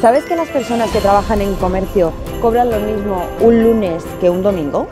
¿Sabes que las personas que trabajan en comercio cobran lo mismo un lunes que un domingo?